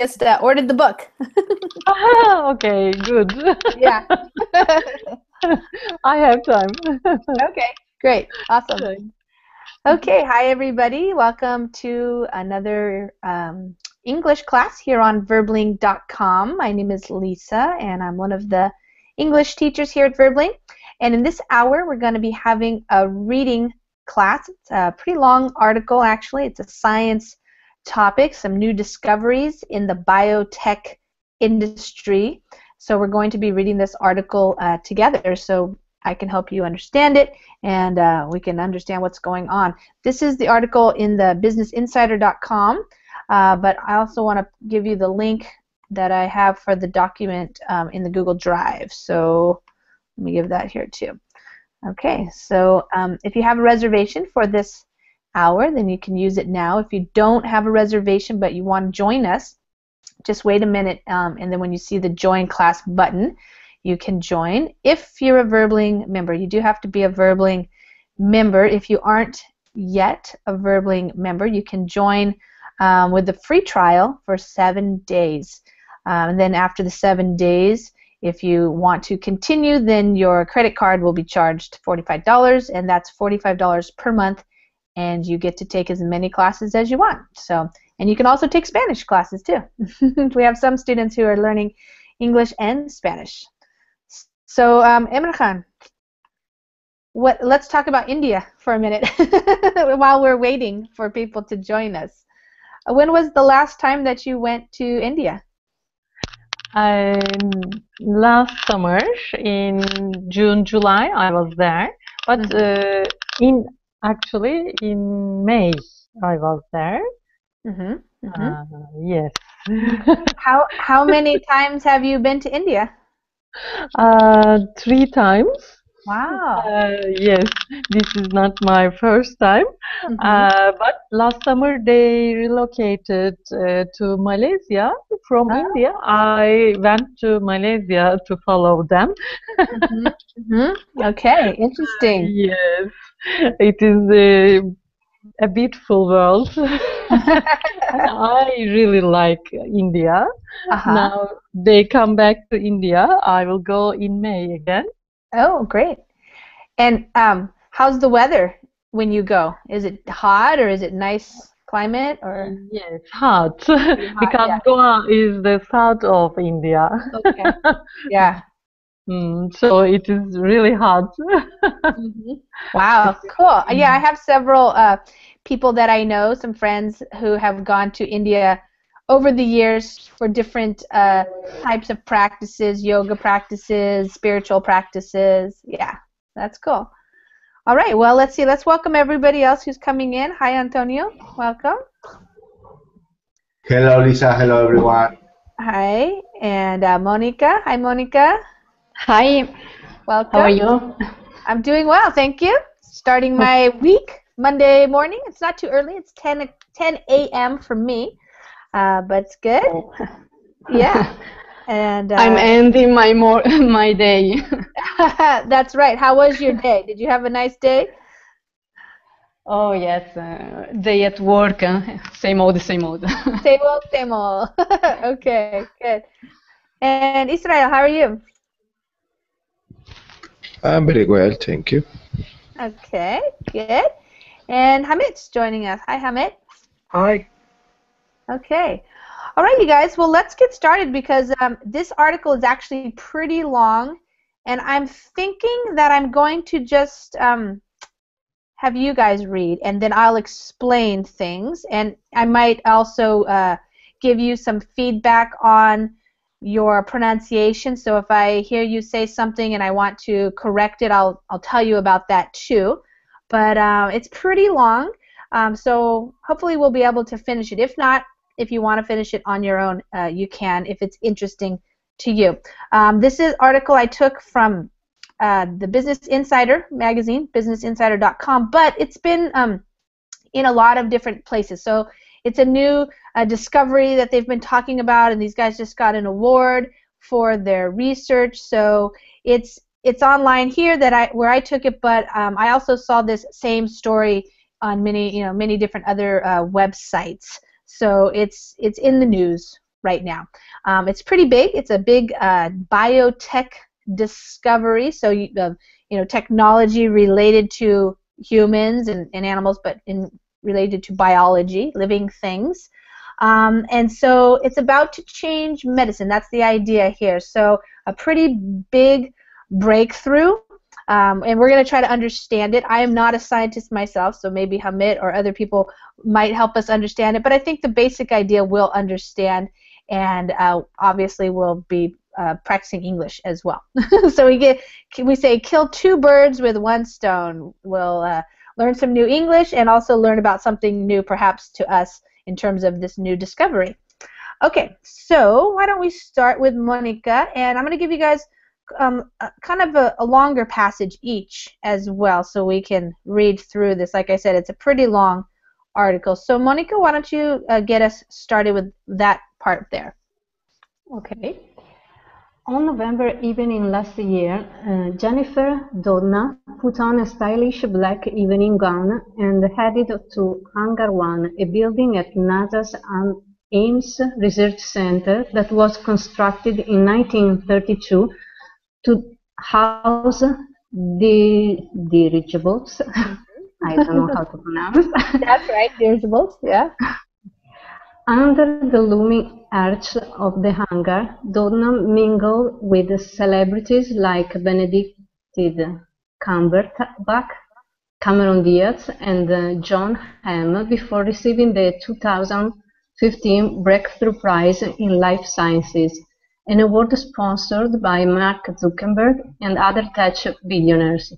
just uh, ordered the book. ah, okay, good. yeah. I have time. okay, great, awesome. Okay, hi everybody. Welcome to another um, English class here on Verbling.com. My name is Lisa, and I'm one of the English teachers here at Verbling. And in this hour, we're going to be having a reading class. It's a pretty long article, actually. It's a science topic, some new discoveries in the biotech industry. So we're going to be reading this article uh, together so I can help you understand it and uh, we can understand what's going on. This is the article in the businessinsider.com, uh, but I also want to give you the link that I have for the document um, in the Google Drive. So let me give that here too. Okay, so um, if you have a reservation for this hour, then you can use it now. If you don't have a reservation but you want to join us, just wait a minute, um, and then when you see the join class button, you can join. If you're a Verbling member, you do have to be a Verbling member. If you aren't yet a Verbling member, you can join um, with the free trial for seven days. Um, and then after the seven days, if you want to continue, then your credit card will be charged $45, and that's $45 per month, and you get to take as many classes as you want. So, and you can also take Spanish classes too. we have some students who are learning English and Spanish. So, um, Khan, what, let's talk about India for a minute while we're waiting for people to join us. When was the last time that you went to India? Um, last summer in June, July, I was there, but mm -hmm. uh, in actually in May I was there. Mm -hmm. Mm -hmm. Uh, yes. how how many times have you been to India? Uh, three times. Wow. Uh, yes, this is not my first time. Mm-hmm. Uh, but last summer they relocated uh, to Malaysia from oh. India. I went to Malaysia to follow them. mm-hmm. Mm-hmm. Okay, interesting. yes, it is a, a beautiful world. I really like India. Uh-huh. Now they come back to India. I will go in May again. Oh, great. And um, how's the weather when you go? Is it hot or is it nice climate or? Yes, hot, hot because yeah. Goa is the south of India. Okay. Yeah. Mm, so it is really hot. mm-hmm. Wow, cool. Yeah, I have several uh, people that I know, some friends who have gone to India over the years for different uh, types of practices, yoga practices, spiritual practices. Yeah, that's cool. All right, well, let's see. Let's welcome everybody else who's coming in. Hi, Antonio. Welcome. Hello, Lisa. Hello, everyone. Hi, and uh, Monica. Hi, Monica. Hi. Welcome. How are you? I'm doing well, thank you. Starting my week Monday morning. It's not too early. It's 10, 10 a.m. for me uh, but it's good. Oh. yeah. And uh, I'm ending my more my day. that's right. How was your day? Did you have a nice day? Oh yes, uh, day at work, uh, same old, same old. same old, same old. okay, good. And Israel, how are you? I'm very well, thank you. Okay, good. And Hamit's joining us. Hi, Hamit. Hi. Okay. All right, you guys. Well, let's get started because um, this article is actually pretty long, and I'm thinking that I'm going to just um, have you guys read, and then I'll explain things, and I might also uh, give you some feedback on your pronunciation. So if I hear you say something and I want to correct it, I'll I'll tell you about that too. But uh, it's pretty long, um, so hopefully we'll be able to finish it. If not, if you want to finish it on your own, uh, you can if it's interesting to you. Um, this is article I took from uh, the Business Insider magazine, businessinsider.com, but it's been um, in a lot of different places. So it's a new uh, discovery that they've been talking about, and these guys just got an award for their research. So it's it's online here that I where I took it, but um, I also saw this same story on many you know many different other uh, websites. So it's it's in the news right now. Um, it's pretty big. It's a big uh, biotech discovery. So you, uh, you know technology related to humans and, and animals, but in related to biology, living things. Um, and so it's about to change medicine. That's the idea here. So a pretty big breakthrough. Um, and we're going to try to understand it. I am not a scientist myself, so maybe Hamid or other people might help us understand it. But I think the basic idea we'll understand, and uh, obviously we'll be uh, practicing English as well. so we get we say kill two birds with one stone. We'll uh, learn some new English and also learn about something new, perhaps to us in terms of this new discovery. Okay, so why don't we start with Monica, and I'm going to give you guys um, kind of a, a, longer passage each as well, so we can read through this. Like I said, it's a pretty long article. So Monica, why don't you uh, get us started with that part there? Okay. On November evening last year, uh, Jennifer Doudna put on a stylish black evening gown and headed to Hangar One, a building at NASA's Ames Research Center that was constructed in 1932 to house the dirigibles. I don't know how to pronounce. That's right, dirigibles, yeah. Under the looming arch of the hangar, Doudna mingled with celebrities like Benedict Cumberbatch, Cameron Diaz, and uh, Jon Hamm before receiving the 2015 Breakthrough Prize in Life Sciences, an award sponsored by Mark Zuckerberg and other tech billionaires.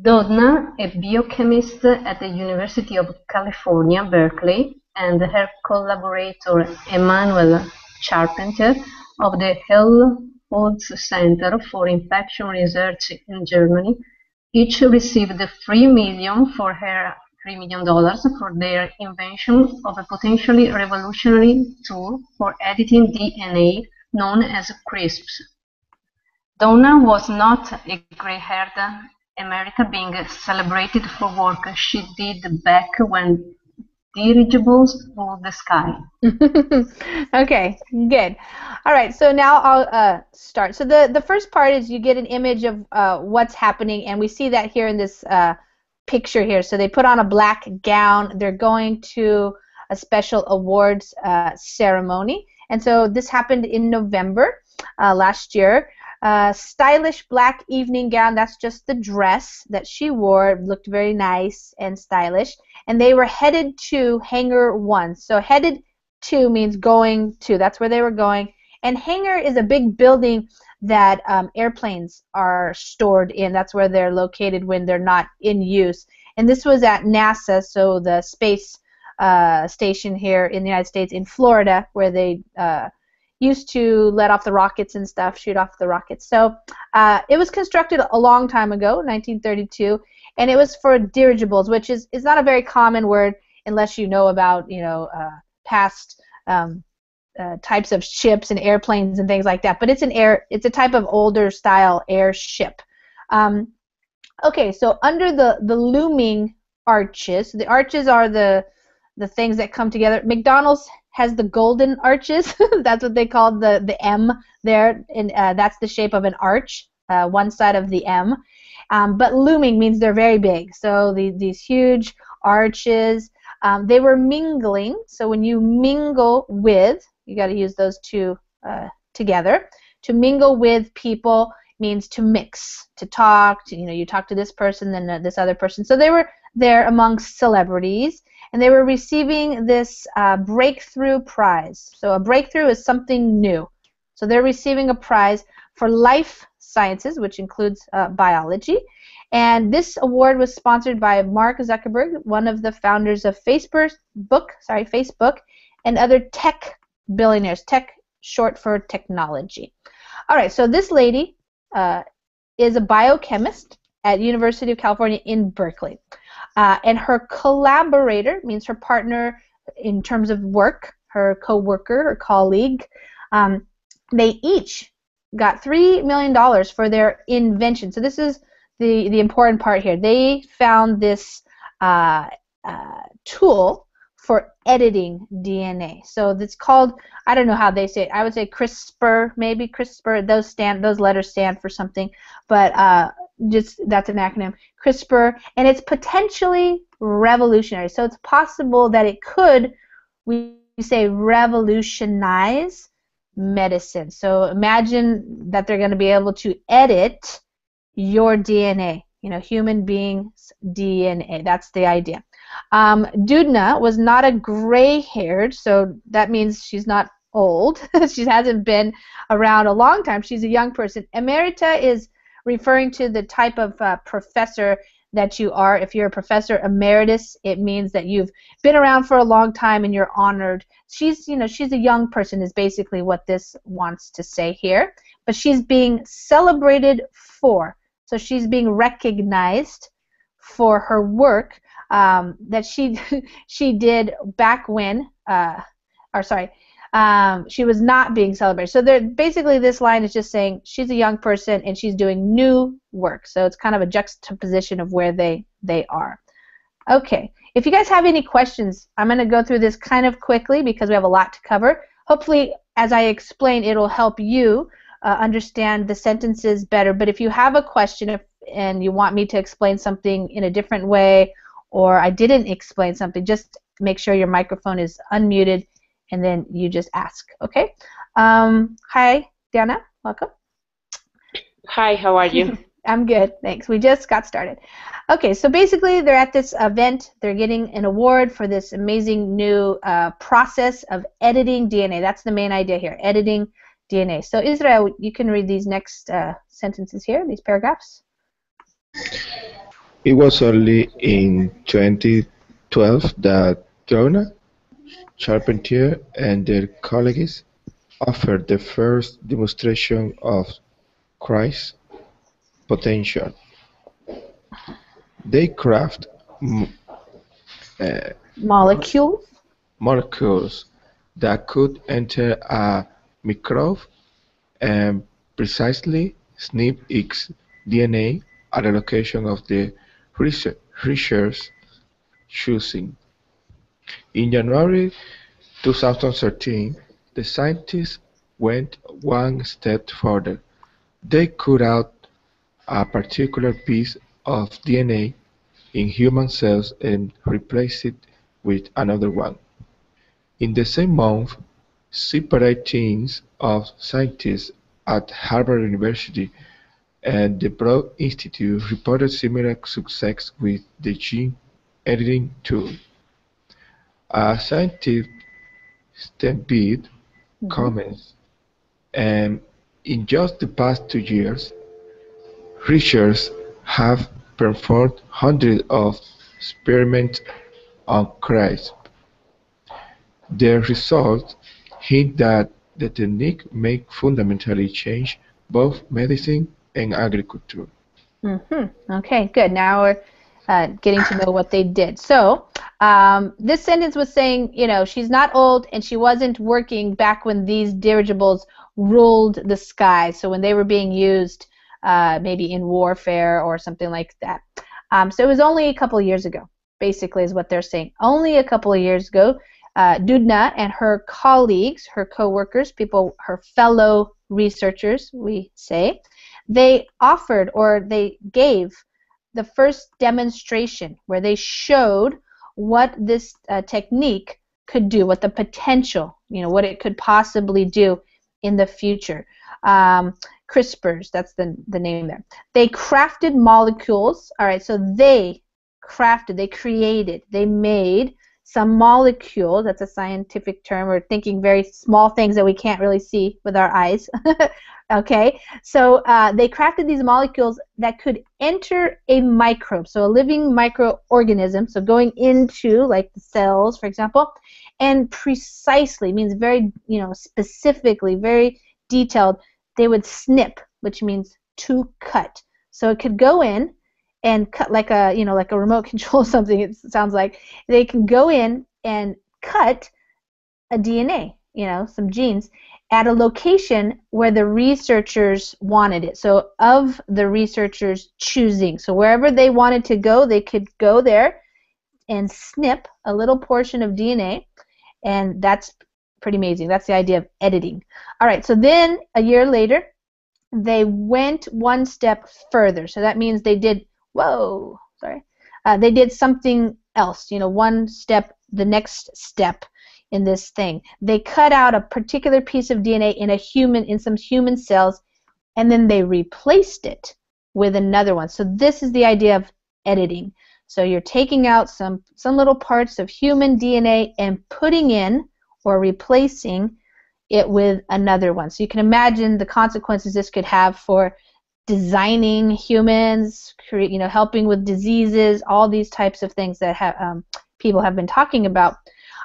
Doudna, a biochemist at the University of California, Berkeley, and her collaborator Emmanuelle Charpentier of the Helmholtz Center for Infection Research in Germany each received three million for her three million dollars for their invention of a potentially revolutionary tool for editing DNA known as Crisps. Doudna was not a gray-haired America being celebrated for work she did back when dirigibles for the sky. okay, good. All right, so now I'll uh, start. So the, the first part is you get an image of uh, what's happening, and we see that here in this uh, picture here. So they put on a black gown. They're going to a special awards uh, ceremony. And so this happened in November uh, last year. Uh, stylish black evening gown. That's just the dress that she wore. It looked very nice and stylish. And they were headed to Hangar 1. So headed to means going to. That's where they were going. And hangar is a big building that um, airplanes are stored in. That's where they're located when they're not in use. And this was at NASA, so the space uh, station here in the United States in Florida, where they uh, used to let off the rockets and stuff, shoot off the rockets. So uh, it was constructed a long time ago, 1932, and it was for dirigibles, which is, is not a very common word unless you know about you know uh, past um, uh, types of ships and airplanes and things like that. But it's an air, it's a type of older style airship. Um, okay, so under the the looming arches, the arches are the the things that come together. McDonald's has the golden arches. that's what they call the the M there, and uh, that's the shape of an arch, uh, one side of the M. Um, but looming means they're very big. So the, these huge arches, um, they were mingling. So when you mingle with, you got to use those two uh, together. To mingle with people means to mix, to talk. To, you know, you talk to this person, then uh, this other person. So they were there amongst celebrities and they were receiving this uh, breakthrough prize. So a breakthrough is something new. So they're receiving a prize for life sciences, which includes uh, biology. And this award was sponsored by Mark Zuckerberg, one of the founders of Facebook, sorry, Facebook, and other tech billionaires. Tech short for technology. All right, so this lady uh, is a biochemist at University of California in Berkeley. Uh, and her collaborator means her partner in terms of work, her co-worker or colleague. Um, they each got three million dollars for their invention. So this is the the important part here. They found this uh, uh, tool for editing DNA. So it's called I don't know how they say it. I would say CRISPR, maybe CRISPR. Those stand those letters stand for something, but uh, just that's an acronym. CRISPR, and it's potentially revolutionary. So it's possible that it could we say revolutionize medicine. So imagine that they're going to be able to edit your DNA, you know, human beings' DNA. That's the idea. Um, Doudna was not a gray-haired, so that means she's not old. she hasn't been around a long time. She's a young person. Emerita is referring to the type of uh, professor that you are. If you're a professor emeritus, it means that you've been around for a long time and you're honored. She's, you know, she's a young person is basically what this wants to say here. But she's being celebrated for. So she's being recognized for her work um, that she she did back when, uh, or sorry, um, she was not being celebrated. So there, basically, this line is just saying she's a young person and she's doing new work. So it's kind of a juxtaposition of where they they are. Okay, if you guys have any questions, I'm going to go through this kind of quickly because we have a lot to cover. Hopefully, as I explain, it'll help you uh, understand the sentences better. But if you have a question if, and you want me to explain something in a different way, or I didn't explain something, just make sure your microphone is unmuted and then you just ask. Okay. Um, hi, Diana. Welcome. Hi. How are you? I'm good, thanks. We just got started. Okay, so basically they're at this event. They're getting an award for this amazing new uh, process of editing DNA. That's the main idea here, editing DNA. So Israel, you can read these next uh, sentences here, these paragraphs. It was only in 2012 that Jonah Charpentier and their colleagues offered the first demonstration of Christ's potential. They craft uh, molecules molecules that could enter a microbe and precisely snip its DNA at a location of the researcher's choosing. In January 2013, the scientists went one step further. They cut out a particular piece of DNA in human cells and replaced it with another one. In the same month, separate teams of scientists at Harvard University and the Broad Institute reported similar success with the gene editing tool. A scientific stampede mm-hmm. comments, and in just the past two years, researchers have performed hundreds of experiments on CRISPR. Their results hint that the technique may fundamentally change both medicine and agriculture. Mm-hmm. Okay, good. Now we're uh, getting to know what they did. So um, this sentence was saying, you know, she's not old and she wasn't working back when these dirigibles ruled the sky. So when they were being used, uh, maybe in warfare or something like that. Um, so it was only a couple of years ago, basically, is what they're saying. Only a couple of years ago, uh, Doudna and her colleagues, her co-workers, people, her fellow researchers, we say, they offered or they gave the first demonstration where they showed what this uh, technique could do, what the potential, you know, what it could possibly do in the future. Um, CRISPRs, that's the, the name there. They crafted molecules, all right, so they crafted, they created, they made some molecule, that's a scientific term, we're thinking very small things that we can't really see with our eyes, Okay, so uh, they crafted these molecules that could enter a microbe, so a living microorganism, so going into like the cells, for example, and precisely means very, you know, specifically, very detailed. They would snip, which means to cut. So it could go in and cut like a, you know, like a remote control something. It sounds like they can go in and cut a DNA, you know, some genes, at a location where the researchers wanted it. So, of the researchers choosing. So, wherever they wanted to go, they could go there and snip a little portion of DNA, and that's pretty amazing. That's the idea of editing. All right, so then a year later, they went one step further. So that means they did, whoa, sorry, uh, they did something else, you know, one step, the next step in this thing. They cut out a particular piece of DNA in a human, in some human cells, and then they replaced it with another one. So this is the idea of editing. So you're taking out some, some little parts of human DNA and putting in or replacing it with another one. So you can imagine the consequences this could have for designing humans, create, you know, helping with diseases, all these types of things that have, um, people have been talking about.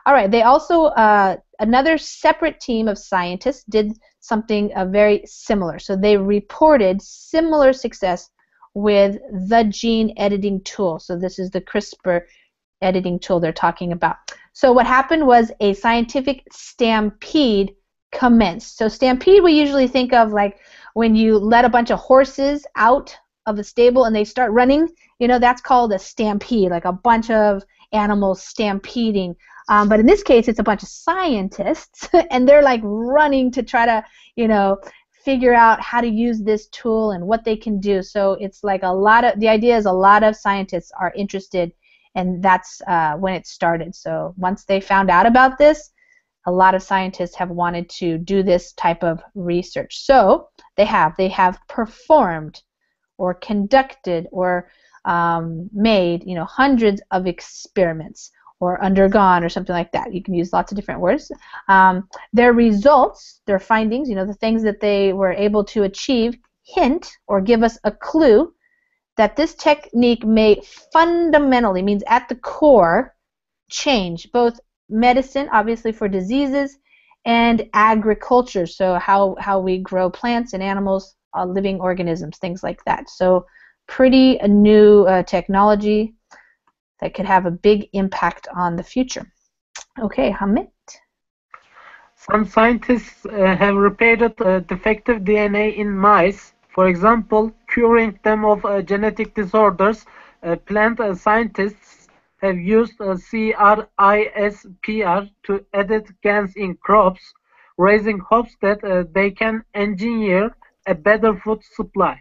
All right, they also, uh, another separate team of scientists did something uh, very similar. So they reported similar success with the gene editing tool. So this is the CRISPR editing tool they're talking about. So what happened was a scientific stampede commenced. So stampede we usually think of like when you let a bunch of horses out of a stable and they start running, you know, that's called a stampede, like a bunch of animals stampeding. Um, but in this case, it's a bunch of scientists, and they're like running to try to, you know, figure out how to use this tool and what they can do. So it's like a lot of the idea is a lot of scientists are interested, and that's uh, when it started. So once they found out about this, a lot of scientists have wanted to do this type of research. So they have they have performed or conducted or um, made you know hundreds of experiments or undergone or something like that. You can use lots of different words. Um, their results, their findings, you know, the things that they were able to achieve, hint or give us a clue that this technique may fundamentally, means at the core, change both medicine, obviously for diseases, and agriculture, so how, how we grow plants and animals, uh, living organisms, things like that. So pretty new uh, technology that could have a big impact on the future. Okay, Hamid. Some scientists uh, have repaired uh, defective DNA in mice, for example, curing them of uh, genetic disorders. Uh, plant uh, scientists have used CRISPR to edit genes in crops, raising hopes that they can engineer a better food supply.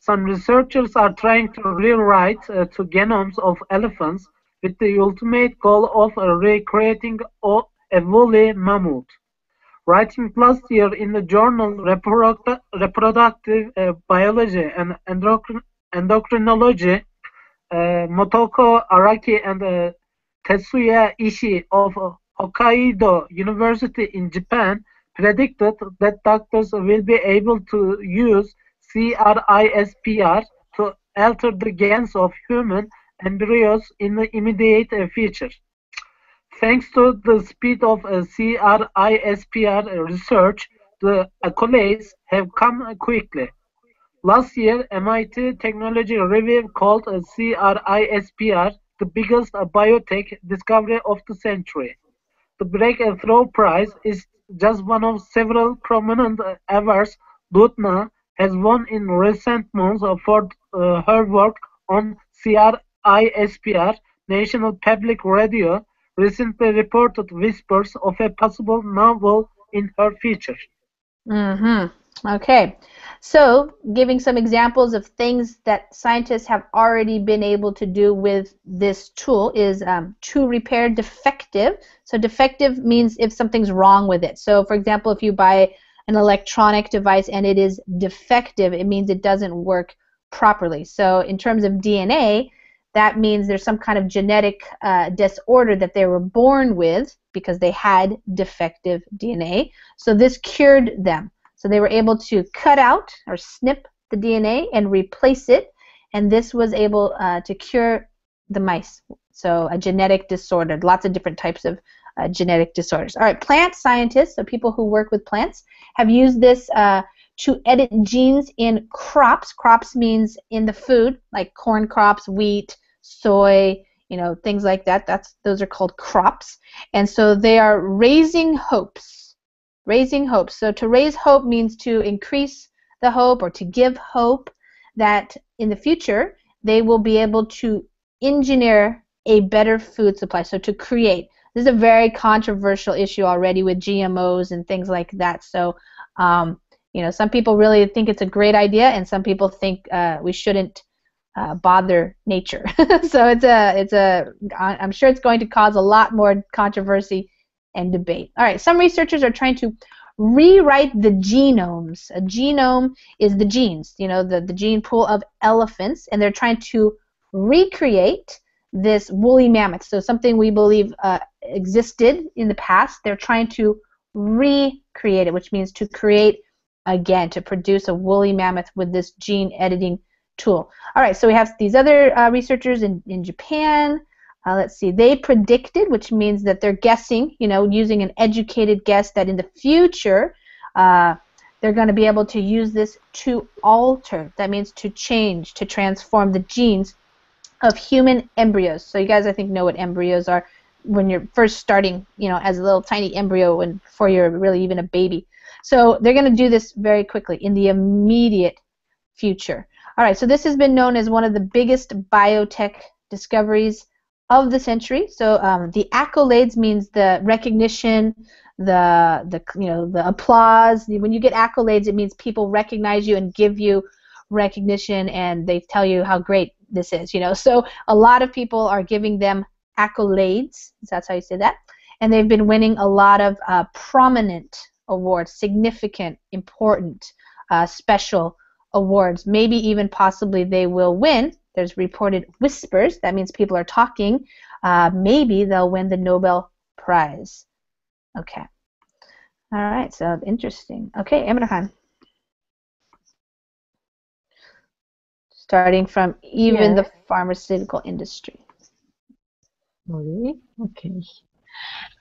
Some researchers are trying to rewrite uh, two genomes of elephants with the ultimate goal of uh, recreating a woolly mammoth. Writing last year in the journal Reprodu Reproductive uh, Biology and Endocrin Endocrinology, uh, Motoko Araki and uh, Tetsuya Ishii of Hokkaido University in Japan predicted that doctors will be able to use CRISPR to alter the genes of human embryos in the immediate uh, future. Thanks to the speed of uh, CRISPR research, the accolades have come uh, quickly. Last year, MIT Technology Review called CRISPR the biggest biotech discovery of the century. The Breakthrough Prize is just one of several prominent awards Doudna has won in recent months for uh, her work on CRISPR. National Public Radio recently reported whispers of a possible novel in her future. Mm-hmm. Okay. So, giving some examples of things that scientists have already been able to do with this tool is um, to repair defective. So, defective means if something's wrong with it. So, for example, if you buy an electronic device and it is defective, it means it doesn't work properly. So in terms of DNA, that means there's some kind of genetic uh, disorder that they were born with because they had defective DNA. So this cured them. So they were able to cut out or snip the DNA and replace it, and this was able uh, to cure the mice. So a genetic disorder, lots of different types of uh, genetic disorders. All right, plant scientists, so people who work with plants, have used this uh, to edit genes in crops. Crops means in the food, like corn crops, wheat, soy, you know, things like that. That's those are called crops. And so they are raising hopes. Raising hopes. So to raise hope means to increase the hope or to give hope that in the future they will be able to engineer a better food supply. So to create. This is a very controversial issue already with GMOs and things like that. So, um, you know, some people really think it's a great idea, and some people think uh, we shouldn't uh, bother nature. so it's a, it's a, I'm sure it's going to cause a lot more controversy and debate. All right, some researchers are trying to rewrite the genomes. A genome is the genes, you know, the, the gene pool of elephants, and they're trying to recreate this woolly mammoth. So something we believe uh, existed in the past, they're trying to recreate it, which means to create again, to produce a woolly mammoth with this gene editing tool. All right, so we have these other uh, researchers in, in Japan. Uh, let's see, they predicted, which means that they're guessing, you know, using an educated guess that in the future uh, they're going to be able to use this to alter, that means to change, to transform the genes of human embryos. So you guys, I think, know what embryos are when you're first starting, you know, as a little tiny embryo and before you're really even a baby. So they're going to do this very quickly in the immediate future. All right, so this has been known as one of the biggest biotech discoveries of the century. So um, the accolades means the recognition, the the you know the applause. When you get accolades, it means people recognize you and give you recognition, and they tell you how great this is. You know, so a lot of people are giving them accolades. That's how you say that, and they've been winning a lot of uh, prominent awards, significant, important, uh, special awards. Maybe even possibly they will win. There's reported whispers. That means people are talking. Uh, maybe they'll win the Nobel Prize. Okay. All right. So interesting. Okay, Imran. Starting from even yeah. the pharmaceutical industry. Okay.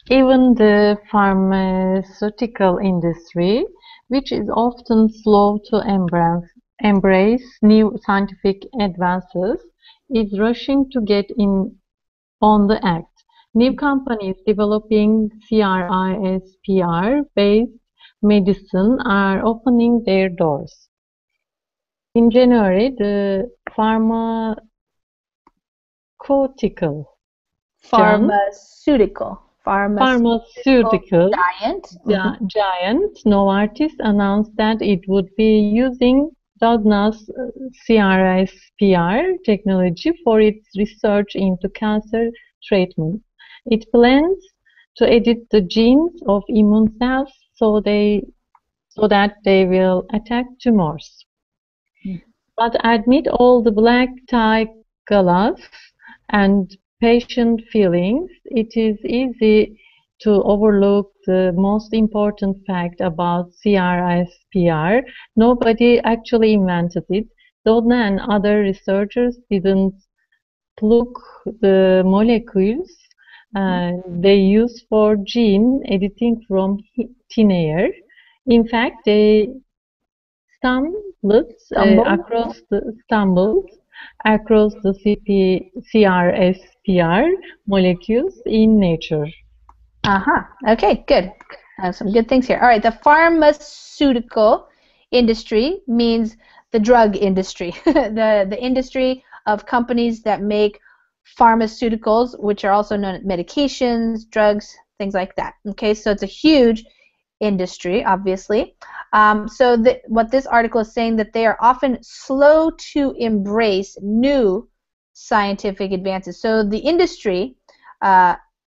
Even the pharmaceutical industry, which is often slow to embrace, embrace new scientific advances, is rushing to get in on the act. New companies developing CRISPR-based medicine are opening their doors. In January, the pharmaceutical pharmaceutical pharmaceutical, giant mm-hmm. giant Novartis announced that it would be using Doudna's uh, CRISPR technology for its research into cancer treatment. It plans to edit the genes of immune cells so they so that they will attack tumors. But admit all the black tie galas and patient feelings, it is easy to overlook the most important fact about CRISPR. Nobody actually invented it. Doudna and other researchers didn't pluck the molecules uh, they use for gene editing from thin air. In fact, they stumbled uh, across the stumbled across the CP, CRISPR molecules in nature. Uh-huh. Okay, good. Uh, some good things here. All right, the pharmaceutical industry means the drug industry, the, the industry of companies that make pharmaceuticals, which are also known as medications, drugs, things like that. Okay, so it's a huge industry, obviously. Um, so the, what this article is saying that they are often slow to embrace new scientific advances. So the industry uh,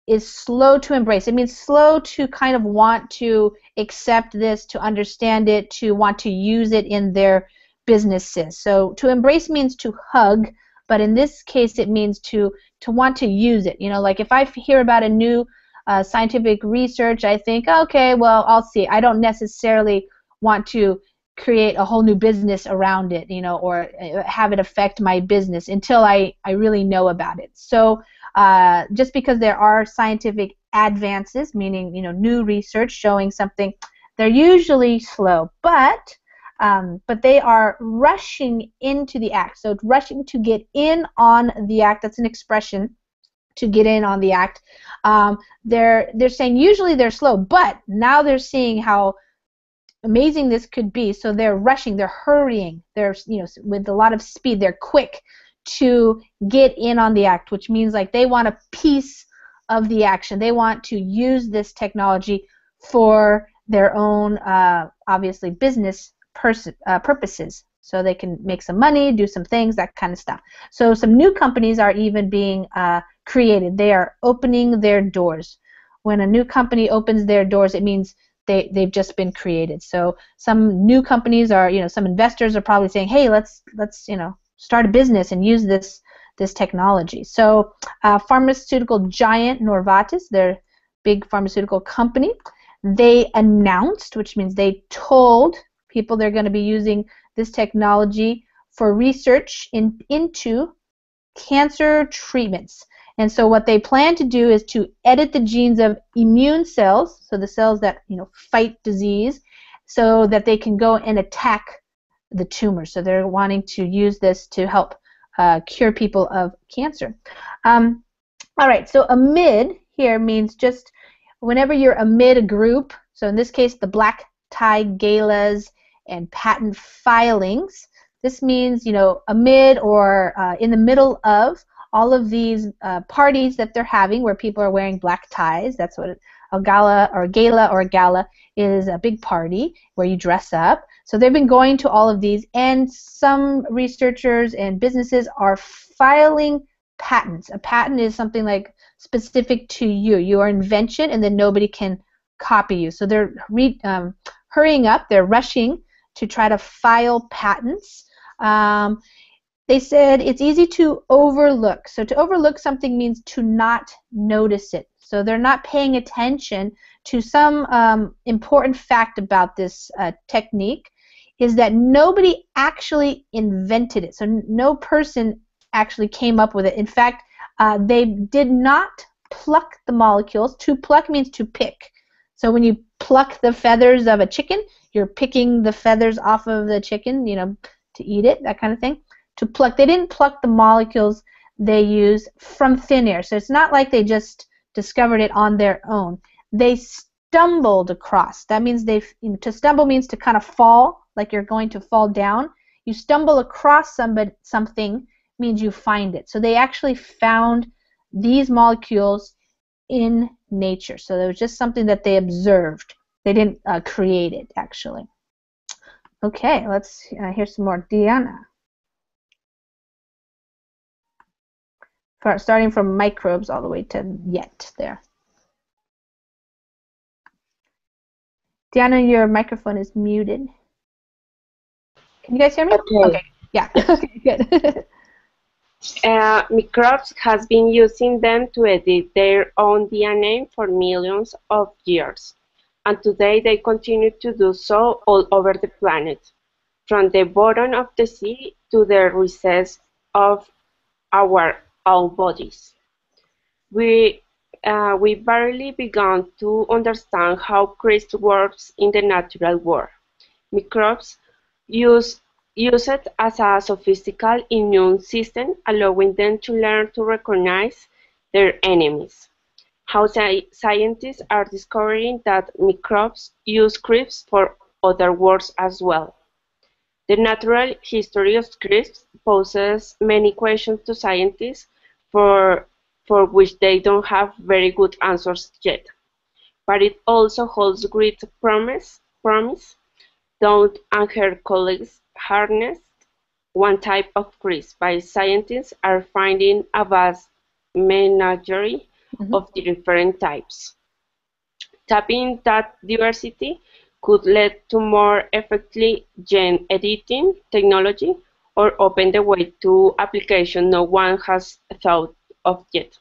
is slow to embrace. It means slow to kind of want to accept this, to understand it, to want to use it in their businesses. So to embrace means to hug, but in this case it means to to want to use it. You know, like if I hear about a new uh, scientific research, I think, okay, well, I'll see. I don't necessarily want to create a whole new business around it, you know, or uh, have it affect my business until I, I really know about it. So uh, just because there are scientific advances, meaning, you know, new research showing something, they're usually slow, but um, but they are rushing into the act. So rushing to get in on the act. That's an expression to get in on the act. Um, they're they're saying usually they're slow, but now they're seeing how amazing this could be. So they're rushing, they're hurrying, they're you know with a lot of speed, they're quick to get in on the act, which means like they want a piece of the action. They want to use this technology for their own, uh, obviously, business pers- uh, purposes. So they can make some money, do some things, that kind of stuff. So some new companies are even being uh, created. They are opening their doors. When a new company opens their doors, it means they, they've just been created. So some new companies are, you know, some investors are probably saying, hey, let's let's you know start a business and use this this technology. So uh, pharmaceutical giant Novartis, their big pharmaceutical company, they announced, which means they told people they're going to be using this technology for research in, into cancer treatments. And so what they plan to do is to edit the genes of immune cells, so the cells that you know fight disease, so that they can go and attack the tumor. So they're wanting to use this to help uh, cure people of cancer. Um, all right, so amid here means just whenever you're amid a group, so in this case the black tie galas and patent filings, this means, you know, amid or uh, in the middle of all of these uh, parties that they're having where people are wearing black ties. That's what a gala or a gala or a gala is a big party where you dress up. So they've been going to all of these, and some researchers and businesses are filing patents. A patent is something like specific to you, your invention, and then nobody can copy you. So they're re- um, hurrying up, they're rushing to try to file patents. Um, they said it's easy to overlook. So to overlook something means to not notice it. So they're not paying attention to some um, important fact about this uh, technique is that nobody actually invented it. So no person actually came up with it. In fact, uh, they did not pluck the molecules. To pluck means to pick. So when you pluck the feathers of a chicken, you're picking the feathers off of the chicken, you know, to eat it, that kind of thing to pluck. They didn't pluck the molecules they use from thin air. So it's not like they just discovered it on their own. They stumbled across. That means they to stumble means to kind of fall, like you're going to fall down. You stumble across somebody, something means you find it. So they actually found these molecules in nature. So it was just something that they observed. They didn't uh, create it actually. Okay, let's uh, hear some more. Diana. Starting from microbes all the way to yet there. Diana, your microphone is muted. Can you guys hear me? Okay. okay. Yeah. okay, good. uh, microbes has been using them to edit their own DNA for millions of years, and today they continue to do so all over the planet, from the bottom of the sea to the recesses of our our bodies. We, uh, we barely began to understand how CRISPR works in the natural world. Microbes use, use it as a sophisticated immune system, allowing them to learn to recognize their enemies. How sci scientists are discovering that microbes use CRISPR for other works as well. The natural history of CRISPR poses many questions to scientists for, for which they don't have very good answers yet. But it also holds great promise. promise. Dawn and her colleagues harnessed one type of CRISPR by scientists are finding a vast menagerie mm -hmm. of different types. Tapping that diversity could lead to more effectively gene editing technology or open the way to application no one has thought of yet.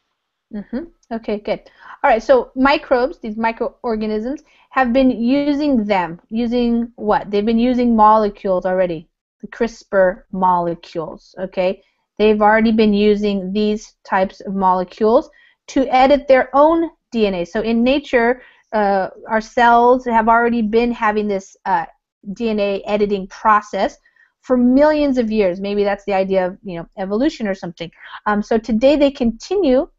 Mm-hmm. Okay, good. All right, so microbes, these microorganisms, have been using them. Using what? They've been using molecules already, the CRISPR molecules, okay? They've already been using these types of molecules to edit their own DNA. So in nature, uh, our cells have already been having this uh, DNA editing process for millions of years. Maybe that's the idea of you know evolution or something. Um, so today they continue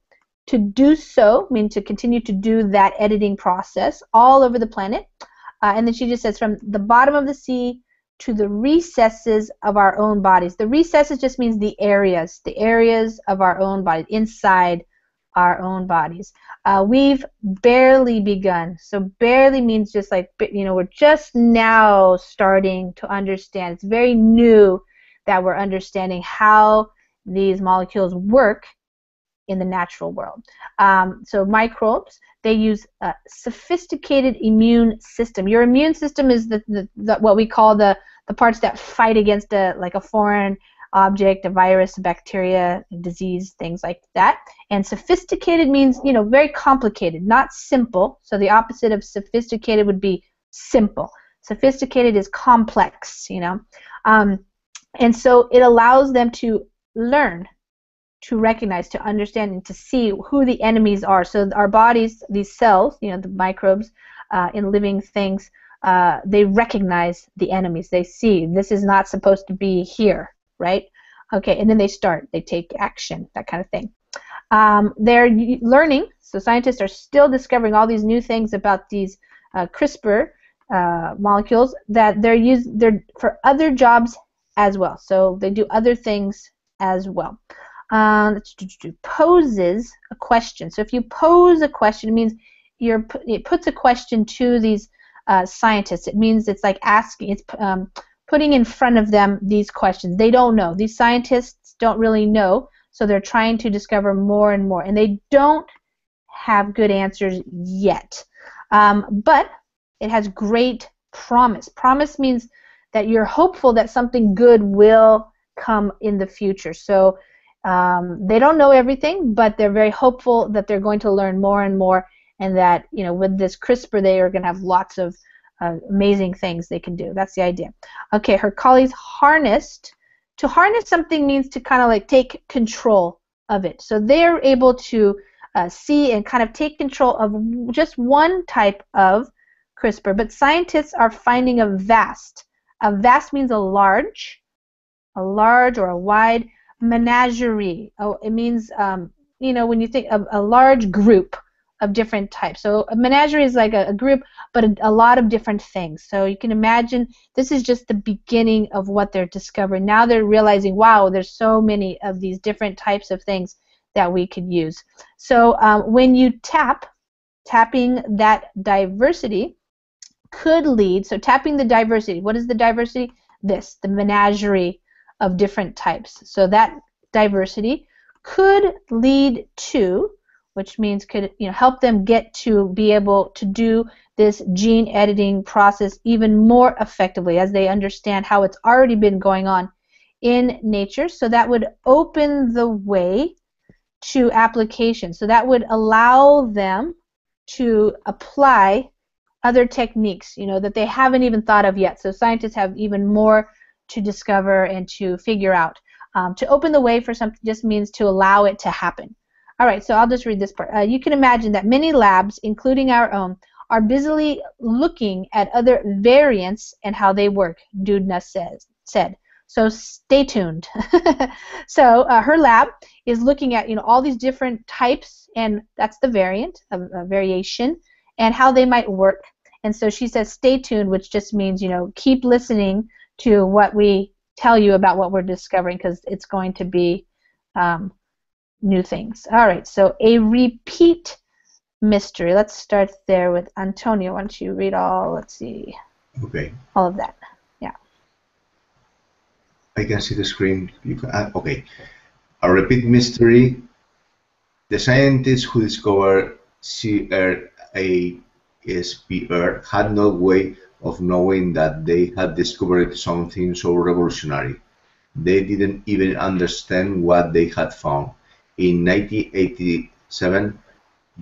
to do so, I mean to continue to do that editing process all over the planet. Uh, and then she just says from the bottom of the sea to the recesses of our own bodies. The recesses just means the areas, the areas of our own body, inside our own bodies. Uh, we've barely begun. So barely means just like, you know, we're just now starting to understand. It's very new that we're understanding how these molecules work in the natural world. Um, so microbes, they use a sophisticated immune system. Your immune system is the, the, the, what we call the, the parts that fight against a like a foreign object, a virus, a bacteria, a disease, things like that. And sophisticated means, you know, very complicated, not simple. So the opposite of sophisticated would be simple. Sophisticated is complex, you know. Um, and so it allows them to learn, to recognize, to understand, and to see who the enemies are. So our bodies, these cells, you know, the microbes uh, in living things, uh, they recognize the enemies. They see this is not supposed to be here right? Okay, and then they start, they take action, that kind of thing. Um, they're learning, so scientists are still discovering all these new things about these uh, CRISPR uh, molecules that they're used they're for other jobs as well. So they do other things as well. Um, poses a question. So if you pose a question, it means you're it puts a question to these uh, scientists. It means it's like asking. It's um, putting in front of them these questions. They don't know. These scientists don't really know, so they're trying to discover more and more. And they don't have good answers yet. Um, but it has great promise. Promise means that you're hopeful that something good will come in the future. So um, they don't know everything, but they're very hopeful that they're going to learn more and more, and that you know with this CRISPR they are going to have lots of uh, amazing things they can do. That's the idea. Okay, her colleagues harnessed. To harness something means to kind of like take control of it. So they're able to uh, see and kind of take control of just one type of CRISPR. But scientists are finding a vast. A vast means a large, a large or a wide menagerie. Oh, it means um, you know when you think of a large group of different types. So a menagerie is like a, a group, but a, a, lot of different things. So you can imagine this is just the beginning of what they're discovering. Now they're realizing, wow, there's so many of these different types of things that we could use. So um, when you tap, tapping that diversity could lead, so tapping the diversity, what is the diversity? This, the menagerie of different types. So that diversity could lead to which means could you know help them get to be able to do this gene editing process even more effectively as they understand how it's already been going on in nature. So that would open the way to application. So that would allow them to apply other techniques, you know, that they haven't even thought of yet. So scientists have even more to discover and to figure out. Um, to open the way for something just means to allow it to happen. All right, so I'll just read this part. Uh, you can imagine that many labs, including our own, are busily looking at other variants and how they work, Doudna says, said. So stay tuned. so uh, her lab is looking at you know all these different types, and that's the variant, of a variation, and how they might work. And so she says stay tuned, which just means you know keep listening to what we tell you about what we're discovering because it's going to be um, new things. All right, so a repeat mystery. Let's start there with Antonio. Why don't you read all, let's see, okay. all of that. Yeah. I can see the screen. You can, uh, okay. A repeat mystery. The scientists who discovered CRISPR had no way of knowing that they had discovered something so revolutionary. They didn't even understand what they had found. In 1987,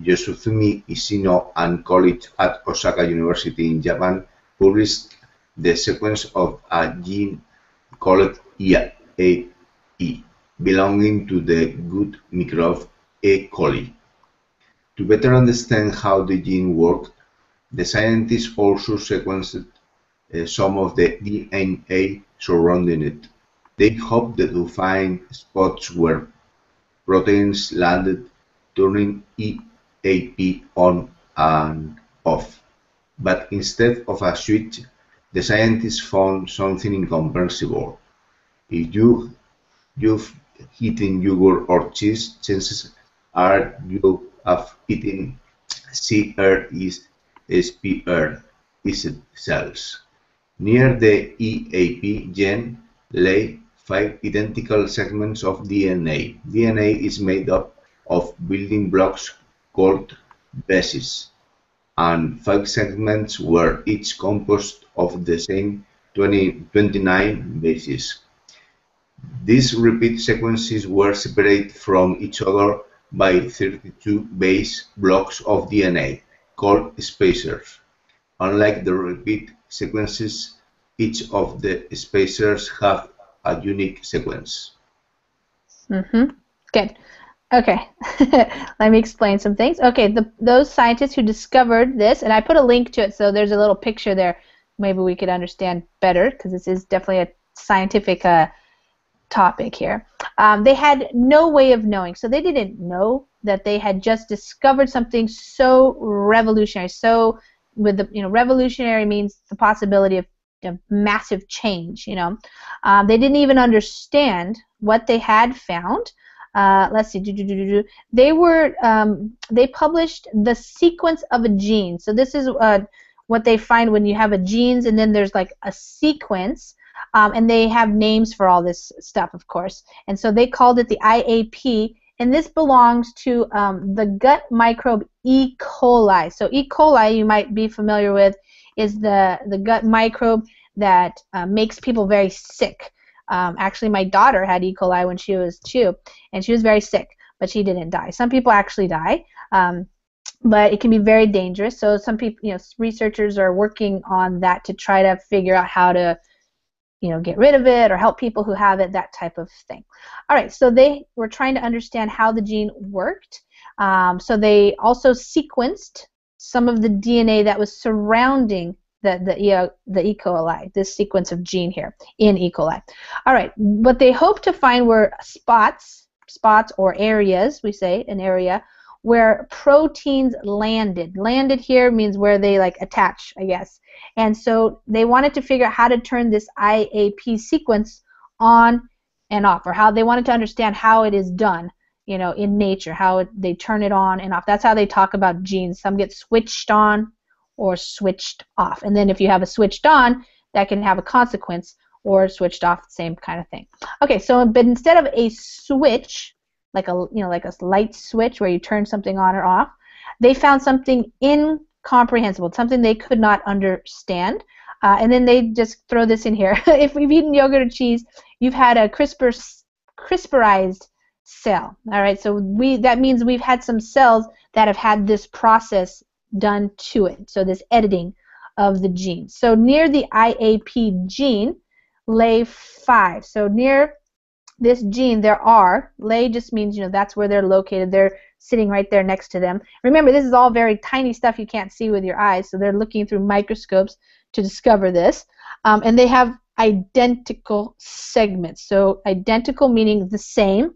Yoshizumi Ishino and colleagues at Osaka University in Japan published the sequence of a gene called EAE, belonging to the good microbe E. coli. To better understand how the gene worked, the scientists also sequenced uh, some of the DNA surrounding it. They hoped to find spots where proteins landed, turning EAP on and off. But instead of a switch, the scientists found something incomprehensible. If you, you've eaten yogurt or cheese, chances are you have eaten CRISPR cells. Near the EAP gene lay five identical segments of DNA. DNA is made up of building blocks called bases, and five segments were each composed of the same 20, 29 bases. These repeat sequences were separated from each other by 32 base blocks of DNA, called spacers. Unlike the repeat sequences, each of the spacers have a unique sequence. Mm-hmm. Good. Okay, let me explain some things. Okay, the, those scientists who discovered this, and I put a link to it, so there's a little picture there. Maybe we could understand better because this is definitely a scientific uh, topic here. Um, they had no way of knowing, so they didn't know that they had just discovered something so revolutionary. So, with the you know, revolutionary means the possibility of, of massive change. You know, um, they didn't even understand what they had found. Uh, let's see. They were um, they published the sequence of a gene. So this is uh, what they find when you have a genes and then there's like a sequence. Um, and they have names for all this stuff, of course. And so they called it the IAP, and this belongs to um, the gut microbe E. coli. So E. coli, you might be familiar with, is the the gut microbe that uh, makes people very sick. Um, actually, my daughter had E. coli when she was two, and she was very sick, but she didn't die. Some people actually die, um, but it can be very dangerous. So some people, you know, researchers are working on that to try to figure out how to, you know, get rid of it or help people who have it, that type of thing. All right, so they were trying to understand how the gene worked. Um, so they also sequenced some of the DNA that was surrounding the the e, the E. coli, this sequence of gene here in E. coli. All right, what they hoped to find were spots, spots or areas, we say an area where proteins landed. Landed here means where they like attach, I guess. And so they wanted to figure out how to turn this IAP sequence on and off, or how they wanted to understand how it is done you know, in nature, how they turn it on and off. That's how they talk about genes. Some get switched on, or switched off. And then if you have a switched on, that can have a consequence or switched off, same kind of thing. Okay, so but instead of a switch, like a you know like a light switch where you turn something on or off, they found something incomprehensible, something they could not understand. Uh, and then they just throw this in here. if we've eaten yogurt or cheese, you've had a CRISPR CRISPRized cell. All right, so we that means we've had some cells that have had this process done to it. So this editing of the gene. So near the IAP gene lay 5. So near this gene there are, lay just means, you know, that's where they're located. They're sitting right there next to them. Remember, this is all very tiny stuff you can't see with your eyes, so they're looking through microscopes to discover this. Um, and they have identical segments. So identical meaning the same,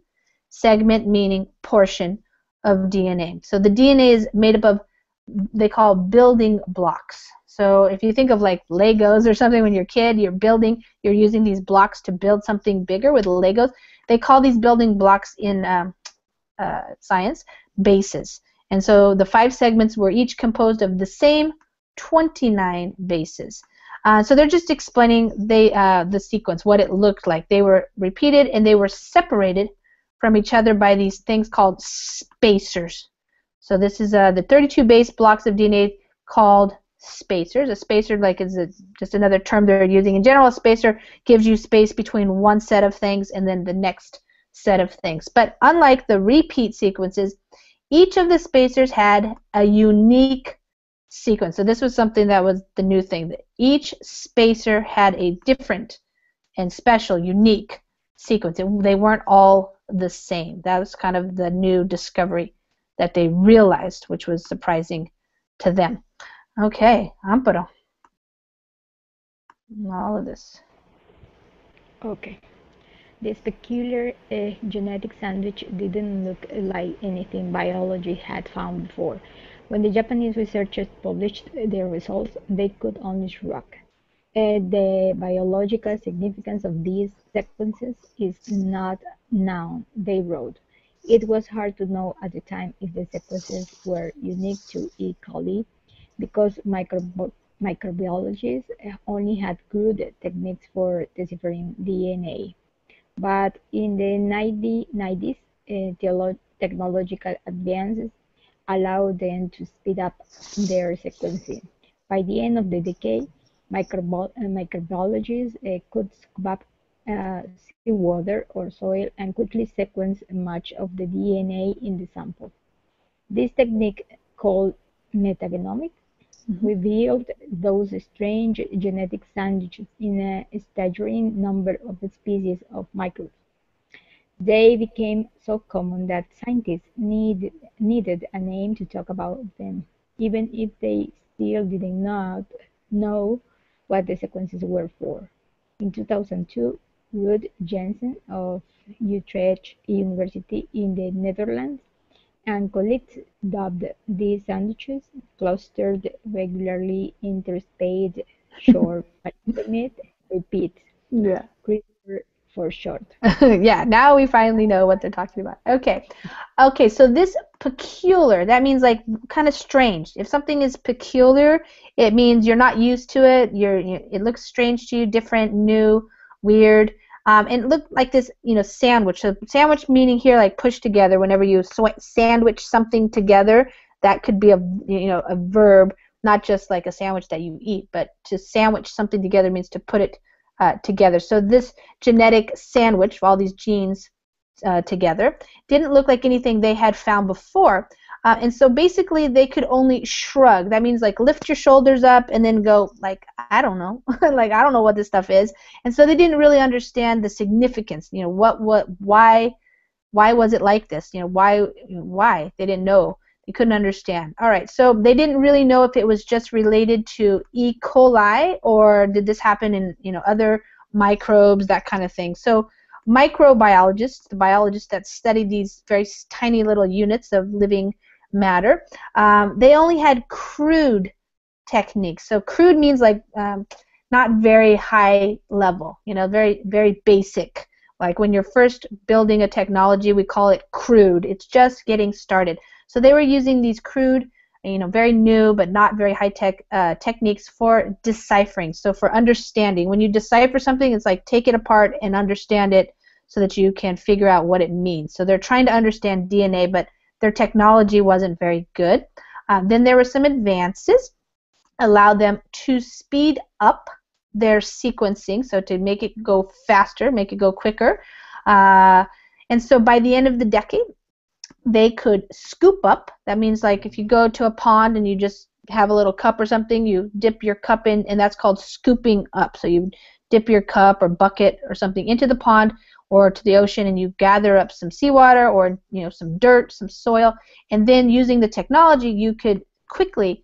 segment meaning portion of DNA. So the DNA is made up of they call building blocks. So if you think of like Legos or something when you're a kid, you're building, you're using these blocks to build something bigger with Legos. They call these building blocks in um, uh, science bases. And so the five segments were each composed of the same 29 bases. Uh, so they're just explaining they uh, the sequence, what it looked like. They were repeated and they were separated from each other by these things called spacers. So this is uh, the 32 base blocks of DNA called spacers. A spacer, like, is a, just another term they're using. In general, a spacer gives you space between one set of things and then the next set of things. But unlike the repeat sequences, each of the spacers had a unique sequence. So this was something that was the new thing. Each spacer had a different and special, unique sequence. It, they weren't all the same. That was kind of the new discovery that they realized, which was surprising to them. Okay, Amparo. All of this. Okay. This peculiar uh, genetic sandwich didn't look like anything biology had found before. When the Japanese researchers published their results, they could only shrug. Uh, the biological significance of these sequences is not known, they wrote. It was hard to know at the time if the sequences were unique to E. coli because microbi microbiologists only had crude techniques for deciphering DNA. But in the 90, 90s, uh, technological advances allowed them to speed up their sequencing. By the end of the decade, microbi uh, microbiologists uh, could scoop up uh, seawater or soil and quickly sequence much of the DNA in the sample. This technique, called metagenomics, mm -hmm. revealed those strange genetic sandwiches in a staggering number of species of microbes. They became so common that scientists need, needed a name to talk about them, even if they still did not know what the sequences were for. In 2002, Ruud Jansen of Utrecht University in the Netherlands and colleagues dubbed these sandwiches clustered regularly interspaced short intermediate repeat. Yeah. For short. yeah, now we finally know what they're talking about. Okay. Okay, so this peculiar, that means like kind of strange. If something is peculiar, it means you're not used to it, you're you, it looks strange to you, different, new, weird. Um, and it looked like this, you know, sandwich. So sandwich meaning here like push together. Whenever you sandwich something together, that could be a you know a verb, not just like a sandwich that you eat, but to sandwich something together means to put it uh, together. So this genetic sandwich, of all these genes uh, together, didn't look like anything they had found before. Uh, and so basically they could only shrug. That means like lift your shoulders up and then go like I don't know, like I don't know what this stuff is. And so they didn't really understand the significance. You know what what why why was it like this? You know why why they didn't know. Couldn't understand. All right, so they didn't really know if it was just related to E. coli or did this happen in you know other microbes, that kind of thing. So microbiologists, the biologists that study these very tiny little units of living matter, um, they only had crude techniques. So crude means like um, not very high level, you know, very very basic. Like when you're first building a technology, we call it crude. It's just getting started. So they were using these crude, you know, very new but not very high tech uh, techniques for deciphering. So for understanding, when you decipher something, it's like take it apart and understand it so that you can figure out what it means. So they're trying to understand DNA, but their technology wasn't very good. Um, then there were some advances, allowed them to speed up their sequencing, so to make it go faster, make it go quicker. Uh, and so by the end of the decade, they could scoop up. That means like if you go to a pond and you just have a little cup or something, you dip your cup in, and that's called scooping up. So you dip your cup or bucket or something into the pond, or to the ocean and you gather up some seawater or you know some dirt, some soil, and then using the technology you could quickly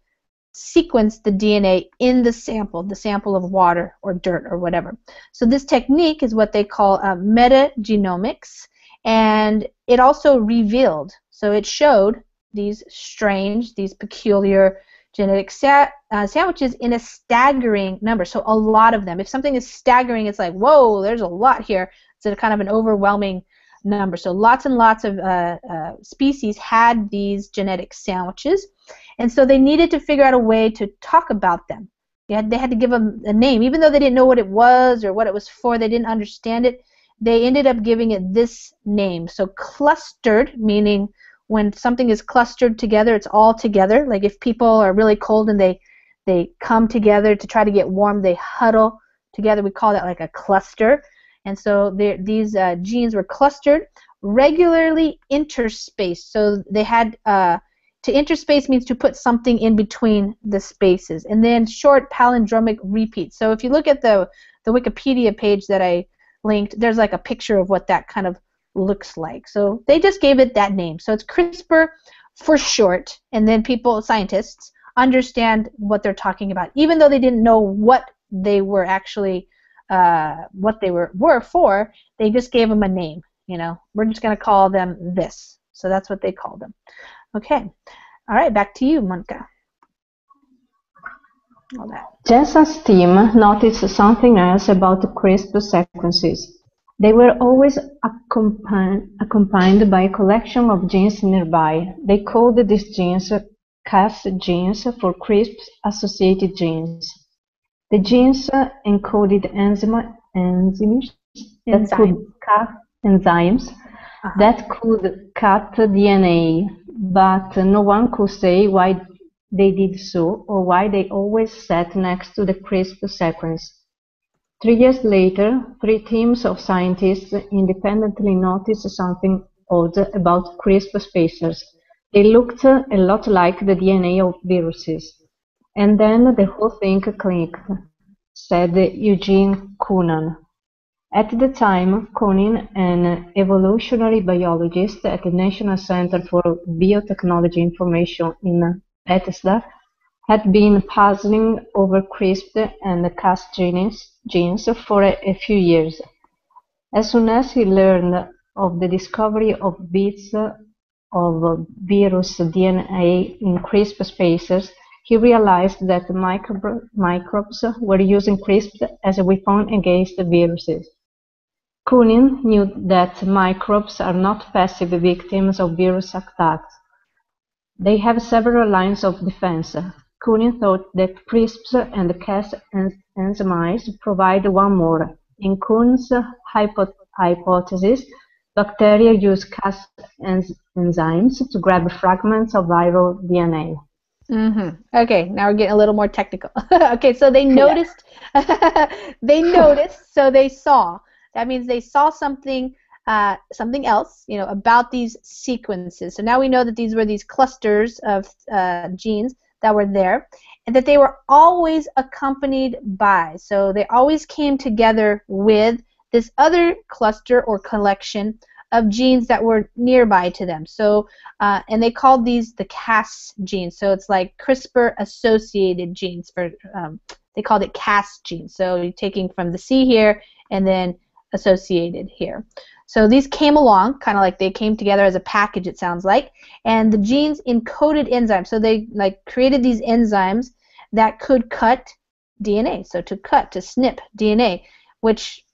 sequence the DNA in the sample, the sample of water or dirt or whatever. So this technique is what they call uh, metagenomics, and it also revealed, so it showed these strange, these peculiar genetic sa uh, sandwiches in a staggering number. So a lot of them. If something is staggering, it's like, whoa, there's a lot here. It's a kind of an overwhelming number. So lots and lots of uh, uh, species had these genetic sandwiches, and so they needed to figure out a way to talk about them. They had, they had to give them a name, even though they didn't know what it was or what it was for. They didn't understand it. They ended up giving it this name. So clustered, meaning when something is clustered together, it's all together. Like if people are really cold and they they come together to try to get warm, they huddle together. We call that like a cluster. And so these uh, genes were clustered, regularly interspaced. So they had uh, to interspace means to put something in between the spaces, and then short palindromic repeats. So if you look at the the Wikipedia page that I linked, there's like a picture of what that kind of looks like. So they just gave it that name. So it's CRISPR for short, and then people, scientists, understand what they're talking about, even though they didn't know what they were actually uh, what they were were for. They just gave them a name. You know, we're just going to call them this. So that's what they called them. Okay. All right, back to you, Monica. That. Jansen's team noticed something else about the CRISPR sequences. They were always accompanied, accompanied by a collection of genes nearby. They called these genes Cas genes for CRISPR-associated genes. The genes encoded enzyme, enzymes that could cut enzymes uh-huh. that could cut DNA, but no one could say why they did so or why they always sat next to the CRISPR sequence. Three years later, three teams of scientists independently noticed something odd about CRISPR spacers. They looked a lot like the DNA of viruses. And then the whole thing clicked, said Eugene Koonin. At the time, Koonin, an evolutionary biologist at the National Center for Biotechnology Information in Bethesda, had been puzzling over CRISPR and Cas genes, genes for a, a few years. As soon as he learned of the discovery of bits of virus DNA in CRISPR spacers, he realized that microb microbes were using CRISPR as a weapon against viruses. Koonin knew that microbes are not passive victims of virus attacks. They have several lines of defense. Koonin thought that CRISPR and Cas enzymes provide one more. In Koonin's hypo hypothesis, bacteria use Cas enzymes to grab fragments of viral DNA. Mm-hmm. Okay, now we're getting a little more technical. okay, so they noticed. they noticed, so they saw. That means they saw something uh, something else, you know, about these sequences. So now we know that these were these clusters of uh, genes that were there, and that they were always accompanied by. So they always came together with this other cluster or collection of genes that were nearby to them. So, uh, and they called these the Cas genes. So it's like CRISPR-associated genes. For um, they called it Cas genes. So you're taking from the C here and then associated here. So these came along, kind of like they came together as a package, it sounds like, and the genes encoded enzymes. So they like created these enzymes that could cut DNA. So to cut, to snip DNA, which,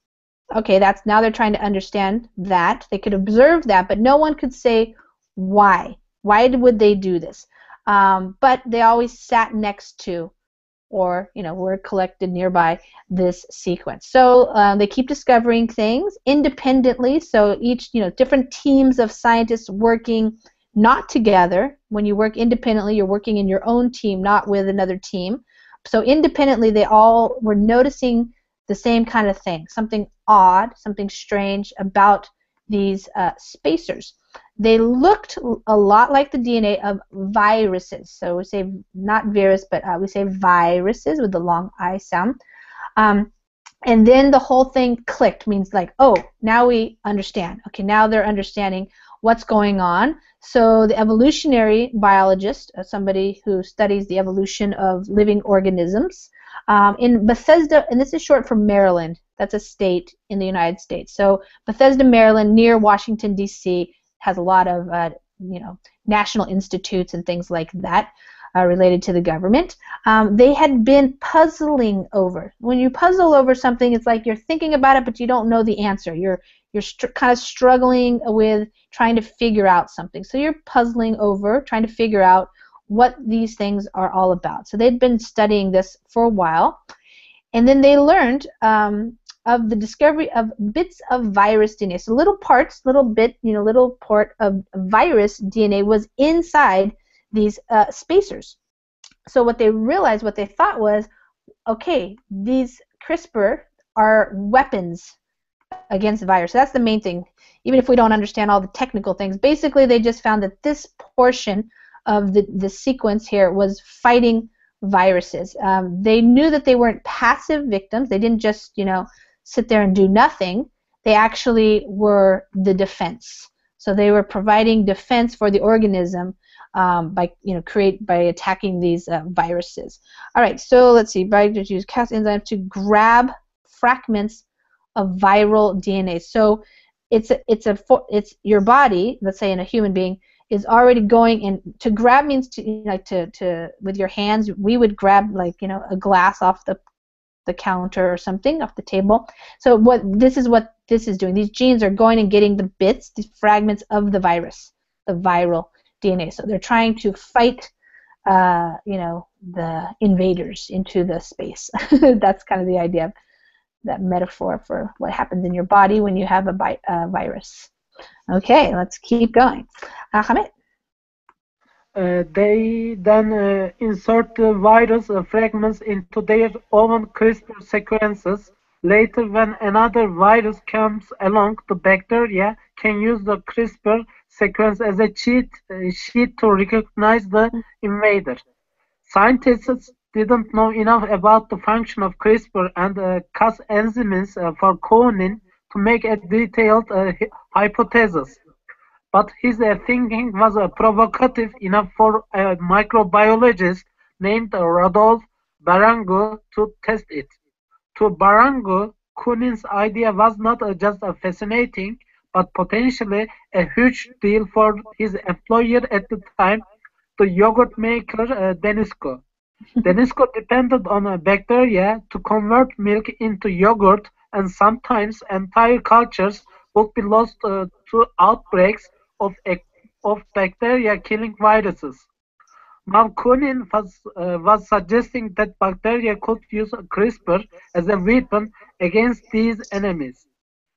okay, that's now they're trying to understand that. They could observe that, but no one could say why. Why would they do this? Um, but they always sat next to or you know were collected nearby this sequence. So um, they keep discovering things independently. So each you know different teams of scientists working not together. When you work independently, you're working in your own team, not with another team. So independently, they all were noticing the same kind of thing, something odd, something strange about these uh, spacers they looked a lot like the DNA of viruses. So we say not virus, but uh, we say viruses with the long I sound. Um, and then the whole thing clicked, means like, oh, now we understand. Okay, now they're understanding what's going on. So the evolutionary biologist, uh, somebody who studies the evolution of living organisms, um, in Bethesda, and this is short for Maryland. That's a state in the United States. So Bethesda, Maryland, near Washington D.C has a lot of uh, you know national institutes and things like that uh, related to the government. Um, they had been puzzling over. When you puzzle over something, it's like you're thinking about it, but you don't know the answer. You're you're kind of struggling with trying to figure out something. So you're puzzling over, trying to figure out what these things are all about. So they'd been studying this for a while, and then they learned um, of the discovery of bits of virus DNA. So little parts, little bit, you know, little part of virus DNA was inside these uh, spacers. So what they realized, what they thought was, okay, these CRISPR are weapons against the virus. So that's the main thing. Even if we don't understand all the technical things, basically they just found that this portion of the, the sequence here was fighting viruses. Um, they knew that they weren't passive victims. They didn't just, you know, sit there and do nothing. They actually were the defense. So they were providing defense for the organism um, by you know create by attacking these uh, viruses. All right, so let's see. Biologists use Cas enzymes to grab fragments of viral DNA. So it's a, it's a it's your body. Let's say in a human being, is already going in. To grab means to you know, like to to with your hands. We would grab like you know a glass off the the counter or something off the table. So what this is what this is doing. These genes are going and getting the bits, the fragments of the virus, the viral DNA. So they're trying to fight, uh, you know, the invaders into the space. That's kind of the idea of that metaphor for what happens in your body when you have a bi- virus. Okay, let's keep going. Uh, they then uh, insert the virus uh, fragments into their own CRISPR sequences. Later, when another virus comes along, the bacteria can use the CRISPR sequence as a cheat uh, sheet to recognize the invader. Scientists didn't know enough about the function of CRISPR and uh, Cas enzymes uh, for Koonin to make a detailed hypothesis but his uh, thinking was uh, provocative enough for a microbiologist named Rodolphe Barrangou to test it. To Barrangou, Koonin's idea was not uh, just fascinating, but potentially a huge deal for his employer at the time, the yogurt maker uh, Danisco. Danisco depended on uh, bacteria to convert milk into yogurt, and sometimes entire cultures would be lost uh, to outbreaks of, of bacteria killing viruses. Now Koonin was, uh, was suggesting that bacteria could use CRISPR as a weapon against these enemies.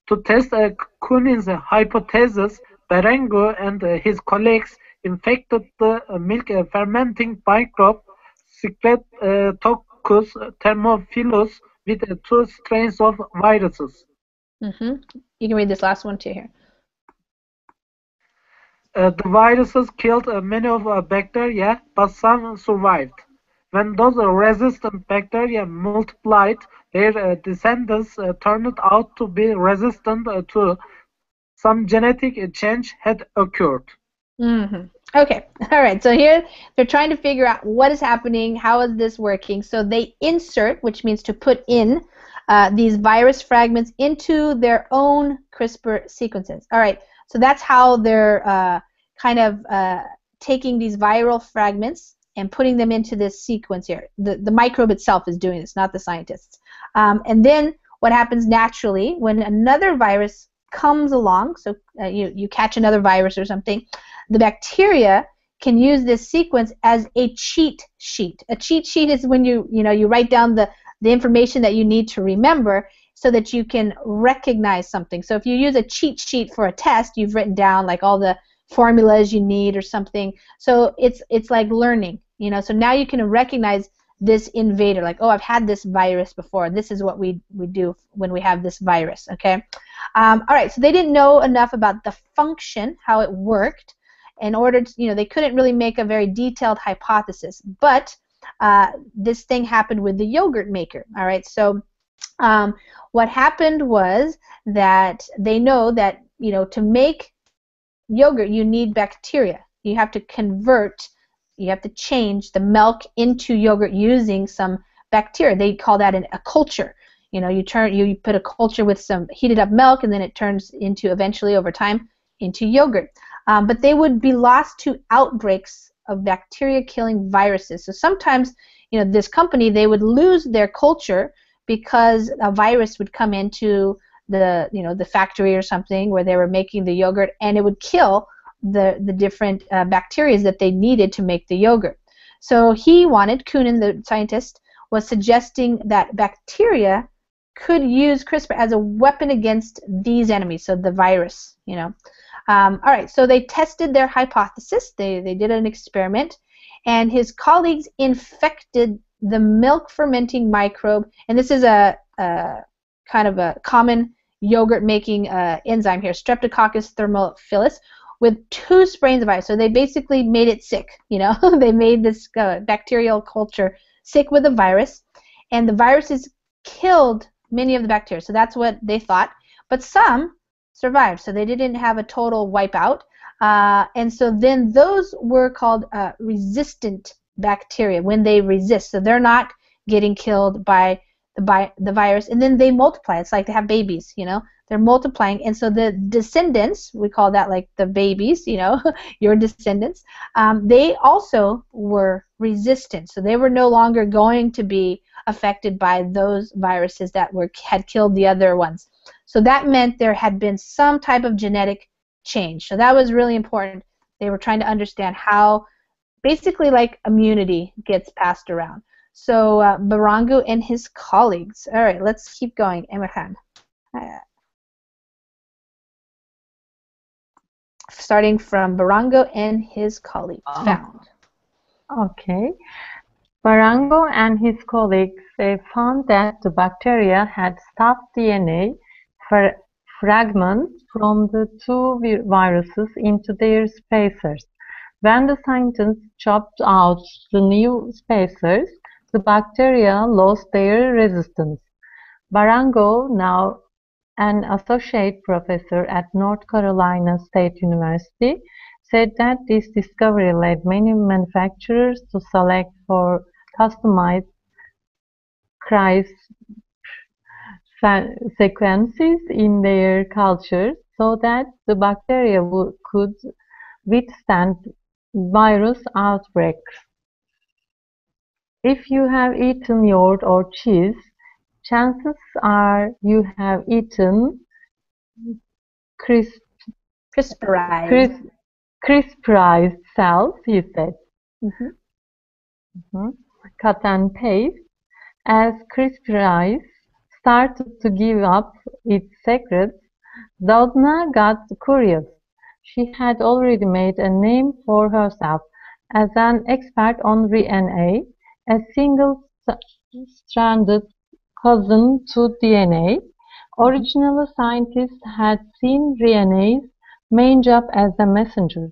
To test uh, Koonin's hypothesis, Barrangou and uh, his colleagues infected the uh, milk uh, fermenting microbe Streptococcus thermophilus with uh, two strains of viruses. Mm-hmm. You can read this last one too here. Uh, the viruses killed uh, many of uh, bacteria, but some survived. When those resistant bacteria multiplied, their descendants turned out to be resistant to some genetic change had occurred. Mm-hmm. Okay, all right. So here they're trying to figure out what is happening, how is this working. So they insert, which means to put in, uh, these virus fragments into their own CRISPR sequences. All right. So that's how they're uh, kind of uh, taking these viral fragments and putting them into this sequence here. The, the microbe itself is doing this, not the scientists. Um, and then what happens naturally when another virus comes along, so uh, you, you catch another virus or something, the bacteria can use this sequence as a cheat sheet. A cheat sheet is when you you know you write down the the information that you need to remember so that you can recognize something. So if you use a cheat sheet for a test, you've written down like all the formulas you need or something. So it's it's like learning, you know. So now you can recognize this invader, like, oh, I've had this virus before. This is what we we do when we have this virus. Okay. Um, all right. So they didn't know enough about the function, how it worked, in order to, you know, they couldn't really make a very detailed hypothesis. But uh, this thing happened with the yogurt maker. All right. So um, what happened was that they know that you know to make yogurt, you need bacteria. You have to convert, you have to change the milk into yogurt using some bacteria. They call that an, a culture. You know, you turn you, you put a culture with some heated up milk, and then it turns into eventually over time into yogurt. Um, but they would be lost to outbreaks of bacteria-killing viruses. So sometimes, you know, this company they would lose their culture because a virus would come into the you know the factory or something where they were making the yogurt, and it would kill the the different uh, bacteria that they needed to make the yogurt. So he wanted Koonin, the scientist, was suggesting that bacteria could use CRISPR as a weapon against these enemies, so the virus, you know. Um, all right, so they tested their hypothesis. They, they did an experiment, and his colleagues infected the milk fermenting microbe, and this is a, a kind of a common yogurt making uh, enzyme here, Streptococcus thermophilus, with two strains of virus. So they basically made it sick. You know, they made this uh, bacterial culture sick with a virus, and the viruses killed many of the bacteria. So that's what they thought. But some survived, so they didn't have a total wipeout. Uh, and so then those were called uh, resistant bacteria when they resist. So they're not getting killed by the, bi- the virus, and then they multiply. It's like they have babies, you know, they're multiplying, and so the descendants, we call that like the babies, you know, your descendants, um, they also were resistant, so they were no longer going to be affected by those viruses that were had killed the other ones. So that meant there had been some type of genetic change. So that was really important. They were trying to understand how basically like immunity gets passed around. So uh, Barrangou and his colleagues. All right, let's keep going. Emirhan. Uh, starting from Barrangou and his colleagues oh. found. Okay. Barrangou and his colleagues found that the bacteria had stopped DNA fragments from the two viruses into their spacers. When the scientists chopped out the new spacers, the bacteria lost their resistance. Barrangou, now an associate professor at North Carolina State University, said that this discovery led many manufacturers to select for customized CRISPR sequences in their cultures so that the bacteria could withstand virus outbreaks. If you have eaten yogurt or cheese, chances are you have eaten crisp, CRISPRized. Crisp, CRISPRized cells, he said. Mm -hmm. Mm -hmm. Cut and paste. As CRISPRized started to give up its secrets, Doudna got curious. She had already made a name for herself as an expert on RNA, a single-stranded cousin to DNA. Originally, scientists had seen RNA's main job as a messenger.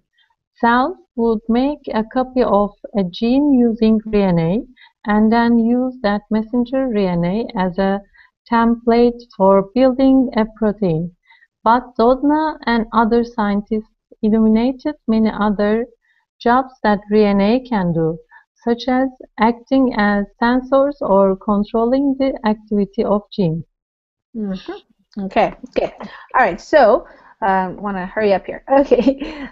Cells would make a copy of a gene using RNA and then use that messenger RNA as a template for building a protein, but Doudna and other scientists illuminated many other jobs that RNA can do, such as acting as sensors or controlling the activity of genes. Mm -hmm. Okay. All right, so I um, want to hurry up here. Okay,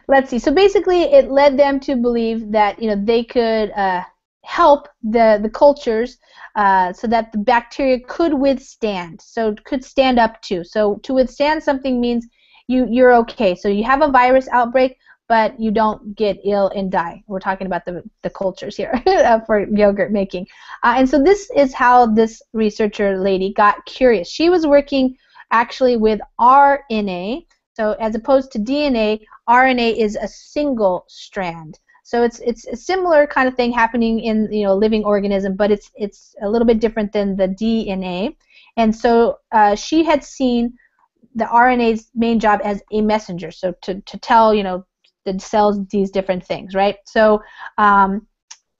let's see. So basically, it led them to believe that you know they could uh, help the, the cultures uh, so that the bacteria could withstand, so could stand up to. So to withstand something means you, you're okay. So you have a virus outbreak, but you don't get ill and die. We're talking about the, the cultures here for yogurt making. Uh, and so this is how this researcher lady got curious. She was working actually with RNA. So as opposed to DNA, RNA is a single strand. So it's it's a similar kind of thing happening in you know living organism, but it's it's a little bit different than the DNA. And so uh, she had seen the RNA's main job as a messenger, so to, to tell you know the cells these different things, right? So um,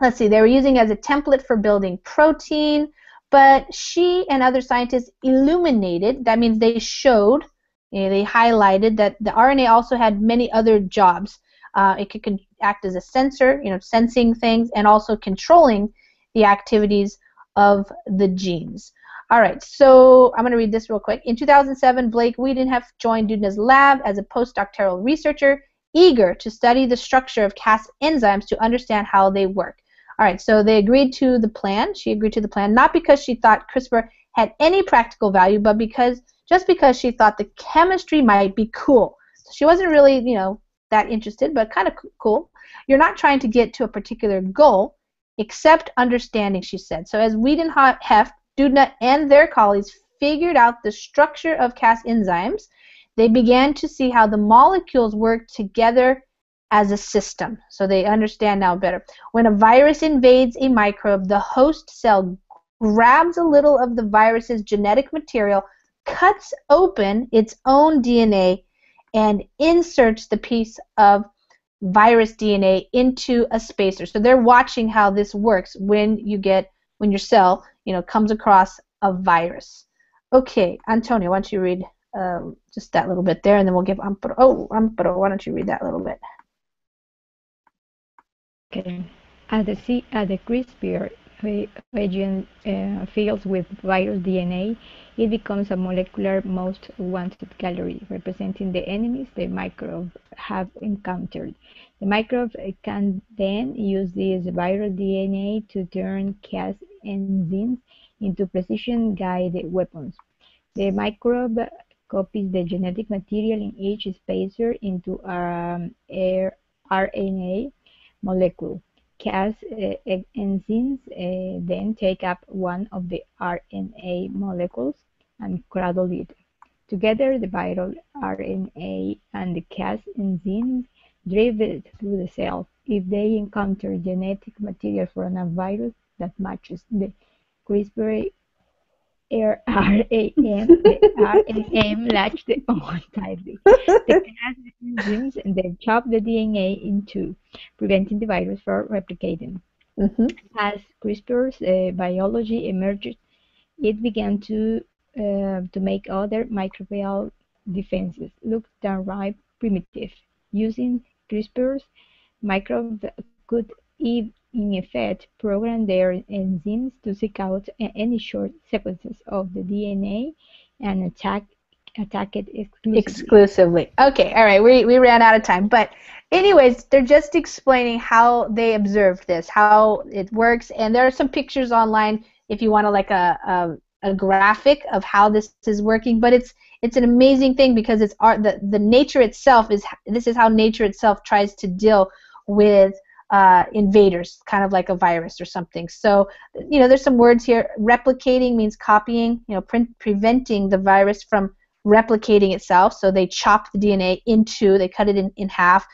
let's see, they were using as a template for building protein, but she and other scientists illuminated. That means they showed, you know, they highlighted that the RNA also had many other jobs. Uh, it could act as a sensor, you know, sensing things and also controlling the activities of the genes. All right, so I'm going to read this real quick. In 2007, Blake Wiedenheft joined Doudna's lab as a postdoctoral researcher, eager to study the structure of Cas enzymes to understand how they work. All right, so they agreed to the plan. She agreed to the plan, not because she thought CRISPR had any practical value, but because just because she thought the chemistry might be cool. So she wasn't really, you know, that interested, but kind of cool. You're not trying to get to a particular goal, except understanding, she said. So as Wiedenheft, Doudna, and their colleagues figured out the structure of Cas enzymes, they began to see how the molecules work together as a system. So they understand now better. When a virus invades a microbe, the host cell grabs a little of the virus's genetic material, cuts open its own DNA, and inserts the piece of virus DNA into a spacer. So they're watching how this works when you get when your cell you know comes across a virus. Okay, Antonio, why don't you read um, just that little bit there, and then we'll give Amparo. Oh, Amparo, why don't you read that little bit? Okay. As the, C at the CRISPR region uh, fills with virus DNA, it becomes a molecular most wanted gallery, representing the enemies the microbe have encountered. The microbe can then use this viral DNA to turn Cas enzymes into precision-guided weapons. The microbe copies the genetic material in each spacer into um, RNA molecule. Cas uh, enzymes uh, then take up one of the RNA molecules and cradle it. Together, the viral RNA and the Cas enzymes drive it through the cell. If they encounter genetic material for a virus that matches the CRISPR RNA, RNA latched on tightly. The Cas enzymes and then chop the DNA in two, preventing the virus from replicating. Mm-hmm. As CRISPR's uh, biology emerged, it began to uh, to make other microbial defenses look downright primitive. Using CRISPR's, microbes could in effect program their enzymes to seek out any short sequences of the DNA and attack attack it exclusively. Exclusively. Okay, all right, we, we ran out of time. But anyways, they're just explaining how they observed this, how it works, and there are some pictures online if you want to like a, a a graphic of how this is working, but it's it's an amazing thing because it's art. The the nature itself is this is how nature itself tries to deal with uh, invaders, kind of like a virus or something. So you know, there's some words here. Replicating means copying. You know, pre- preventing the virus from replicating itself. So they chop the DNA into, they cut it in, in half.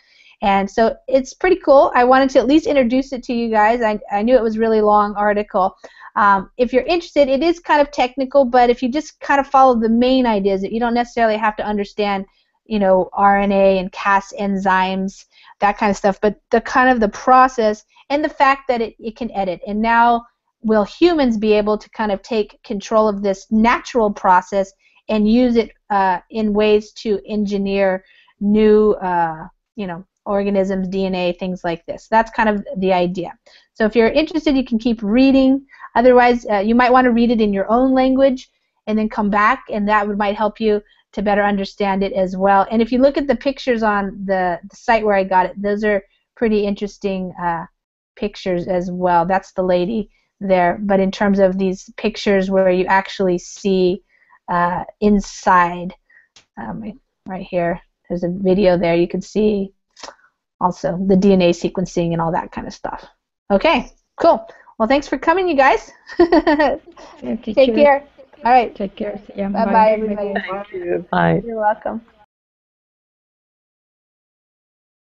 And so it's pretty cool. I wanted to at least introduce it to you guys. I, I knew it was really long article. Um, if you're interested, it is kind of technical, but if you just kind of follow the main ideas, you don't necessarily have to understand, you know, RNA and Cas enzymes, that kind of stuff, but the kind of the process and the fact that it, it can edit. And now will humans be able to kind of take control of this natural process and use it uh, in ways to engineer new, uh, you know, organisms, DNA, things like this. That's kind of the idea. So if you're interested, you can keep reading. Otherwise, uh, you might want to read it in your own language and then come back, and that would might help you to better understand it as well. And if you look at the pictures on the, the site where I got it, those are pretty interesting uh, pictures as well. That's the lady there. But in terms of these pictures where you actually see uh, inside, um, right here, there's a video there. You can see also the DNA sequencing and all that kind of stuff. Okay, cool. Well, thanks for coming, you guys. Take care. All right. Take care. Yeah, bye bye, everybody. Thank you. Bye. You're welcome.